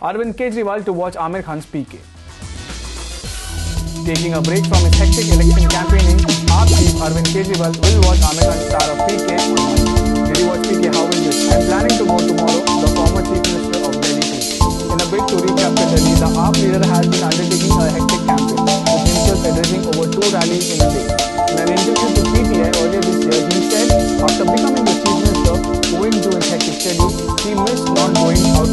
Arvind Kejriwal to watch Amir Khan's PK. Taking a break from his hectic election campaigning, our chief Arvind Kejriwal will watch Amir Khan's star of PK. Did you watch PK? How will it? I'm planning to go tomorrow, the former chief minister of Delhi. In a bid to recapture Delhi, the AAP leader has been undertaking a hectic campaign, with himself addressing over two rallies in a day. In an interview to PTI earlier this year, he said, after becoming the chief minister, owing to his hectic schedule, he missed not going out